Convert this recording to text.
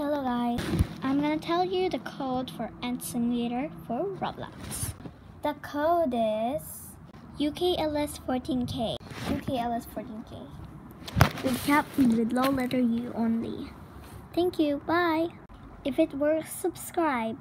Hello guys, I'm gonna tell you the code for Ant Simulator for Roblox. The code is UKLS14K. UKLS14K. With cap, with low letter U only. Thank you, bye. If it works, subscribe.